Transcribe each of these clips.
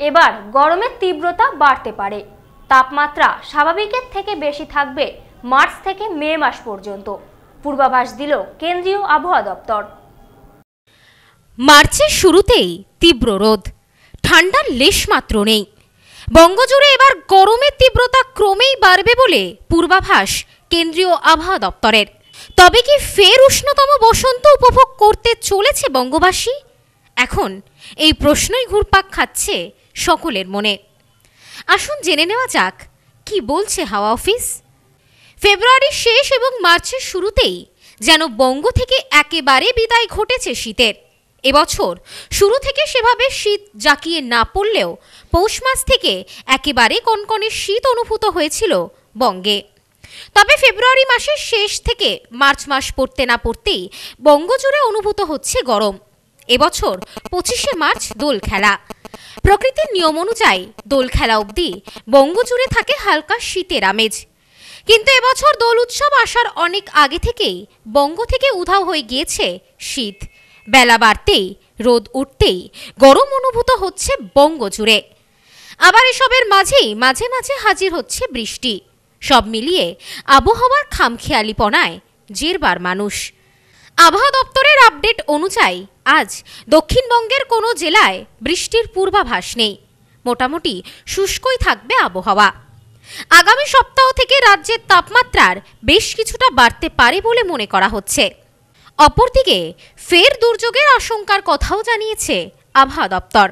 এবার গরমের তীব্রতা বাড়তে পারে। তাপমাত্রা স্বাভাবিকের থেকে বেশি থাকবে মার্চ থেকে মে মাস পর্যন্ত। পূর্বাভাস দিল কেন্দ্রীয় আবহাওয়া দপ্তর। মার্চের শুরুতেই তীব্র রোদ। ঠান্ডার লেশমাত্র নেই। বঙ্গজুড়ে এবার গরমের তীব্রতা ক্রমেই বাড়বে বলে পূর্বাভাস কেন্দ্রীয় আবহাওয়া দপ্তরের। তবে কি ফের উষ্ণতম বসন্ত উপভোগ করতে চলেছে বঙ্গবাসী? এখন এই প্রশ্নই ঘুরপাক খাচ্ছে সকলের মনে। আসুন জেনে নেওয়া যাক, কি বলছে হাওয়া অফিস? ফেব্রুয়ারির শেষ এবং মার্চের শুরুতেই যেন বঙ্গ থেকে একেবারে বিদায় ঘটেছে শীতের। এবছর শুরু থেকে সেভাবে শীত জাকিয়ে না পড়লেও পৌষ মাস থেকে একেবারে কনকনে শীত অনুভূত হয়েছিল বঙ্গে। তবে ফেব্রুয়ারি মাসের শেষ থেকে মার্চ মাস পড়তে না পড়তেই বঙ্গজুড়ে অনুভূত হচ্ছে গরম। এবছর পঁচিশে মার্চ দোল খেলা। প্রকৃতির নিয়ম অনুযায়ী দোল খেলা অবধি বঙ্গজুড়ে থাকে হালকা শীতের আমেজ। কিন্তু এবছর দোল উৎসব আসার অনেক আগে থেকেই বঙ্গ থেকে উধাও হয়ে গিয়েছে শীত। বেলা বাড়তেই, রোদ উঠতেই গরম অনুভূত হচ্ছে বঙ্গ জুড়ে আবার এসবের মাঝেই মাঝে মাঝে হাজির হচ্ছে বৃষ্টি। সব মিলিয়ে আবহাওয়ার খামখেয়ালিপনায় জেরবার মানুষ। আবহাওয়া দপ্তরের আপডেট অনুযায়ী আজ দক্ষিণবঙ্গের কোনো জেলায় বৃষ্টির পূর্বাভাস নেই। মোটামুটি শুষ্কই থাকবে আবহাওয়া। আগামী সপ্তাহ থেকে রাজ্যের তাপমাত্রার বেশ কিছুটা বাড়তে পারে বলে মনে করা হচ্ছে। অপরদিকে ফের দুর্যোগের আশঙ্কার কথাও জানিয়েছে আবহাওয়া দপ্তর।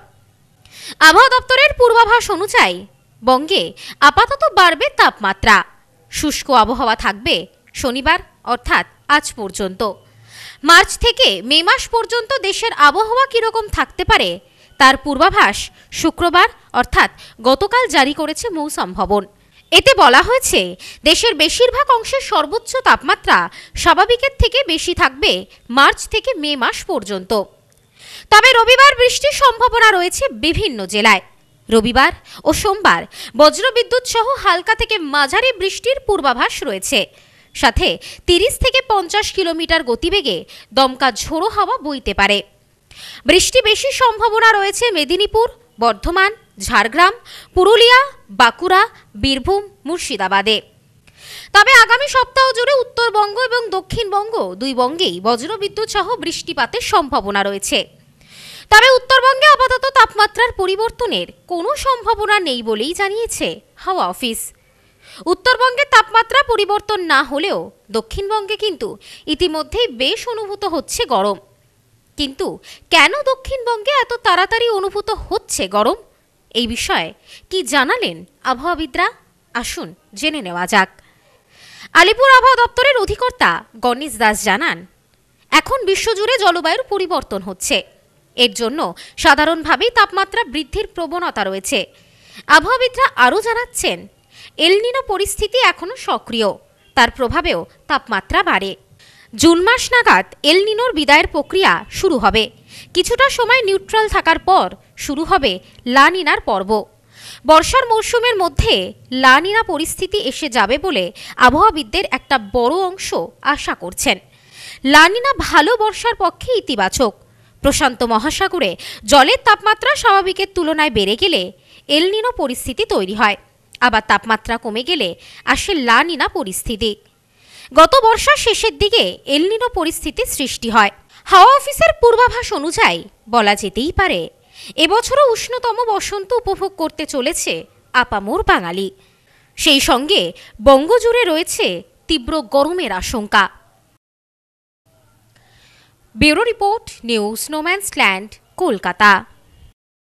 আবহাওয়া দপ্তরের পূর্বাভাস অনুযায়ী বঙ্গে আপাতত বাড়বে তাপমাত্রা। শুষ্ক আবহাওয়া থাকবে শনিবার, অর্থাৎ আজ পর্যন্ত। মার্চ থেকে মে মাস পর্যন্ত দেশের আবহাওয়া কীরকম থাকতে পারে, তার পূর্বাভাস শুক্রবার, অর্থাৎ গতকাল জারি করেছে মৌসম ভবন। এতে বলা হয়েছে, দেশের বেশিরভাগ অংশের সর্বোচ্চ তাপমাত্রা স্বাভাবিকের থেকে বেশি থাকবে মার্চ থেকে মে মাস পর্যন্ত। তবে রবিবার বৃষ্টির সম্ভাবনা রয়েছে বিভিন্ন জেলায়। রবিবার ও সোমবার বজ্রবিদ্যুৎ সহ হালকা থেকে মাঝারি বৃষ্টির পূর্বাভাস রয়েছে। সাথে তিরিশ থেকে পঞ্চাশ কিলোমিটার গতিবেগে দমকা ঝোড়ো হাওয়া বইতে পারে। বৃষ্টি বেশি সম্ভাবনা রয়েছে মেদিনীপুর, বর্ধমান, ঝাড়গ্রাম, পুরুলিয়া, বাঁকুড়া, বীরভূম, মুর্শিদাবাদে। তবে আগামী সপ্তাহ জুড়ে উত্তরবঙ্গ এবং দক্ষিণবঙ্গ দুই বঙ্গেই বজ্রবিদ্যুৎ সহ বৃষ্টিপাতের সম্ভাবনা রয়েছে। তবে উত্তরবঙ্গে আপাতত তাপমাত্রার পরিবর্তনের কোনো সম্ভাবনা নেই বলেই জানিয়েছে হাওয়া অফিস। উত্তরবঙ্গের তাপমাত্রা পরিবর্তন না হলেও দক্ষিণবঙ্গে কিন্তু ইতিমধ্যেই বেশ অনুভূত হচ্ছে গরম। কিন্তু কেন দক্ষিণবঙ্গে এত তাড়াতাড়ি অনুভূত হচ্ছে গরম? এই বিষয়ে কি জানালেন আবহাওয়াবিদরা? আসুন জেনে নেওয়া যাক। আলিপুর আবহাওয়া দপ্তরের অধিকর্তা গণেশ দাস জানান, এখন বিশ্বজুড়ে জলবায়ুর পরিবর্তন হচ্ছে। এর জন্য সাধারণভাবেই তাপমাত্রা বৃদ্ধির প্রবণতা রয়েছে। আবহাওয়াবিদরা আরও জানাচ্ছেন এলনিনো পরিস্থিতি এখনও সক্রিয়। তার প্রভাবেও তাপমাত্রা বাড়ে। জুন মাস নাগাদ এলনিনোর বিদায়ের প্রক্রিয়া শুরু হবে। কিছুটা সময় নিউট্রাল থাকার পর শুরু হবে লানিনার পর্ব। বর্ষার মরশুমের মধ্যে লানিনা পরিস্থিতি এসে যাবে বলে আবহাওয়াবিদদের একটা বড় অংশ আশা করছেন। লানিনা ভালো বর্ষার পক্ষে ইতিবাচক। প্রশান্ত মহাসাগরে জলের তাপমাত্রা স্বাভাবিকের তুলনায় বেড়ে গেলে এলনিনো পরিস্থিতি তৈরি হয়। আবার তাপমাত্রা কমে গেলে আসে লানিনা পরিস্থিতি। গত বর্ষার শেষের দিকে এলনিনো পরিস্থিতির সৃষ্টি হয়। হাওয়া অফিসের পূর্বাভাস অনুযায়ী বলা যেতেই পারে, এবছরও উষ্ণতম বসন্ত উপভোগ করতে চলেছে আপামোর বাঙালি। সেই সঙ্গে বঙ্গজুড়ে রয়েছে তীব্র গরমের আশঙ্কা। Bureau report, news snowman's land Kolkata.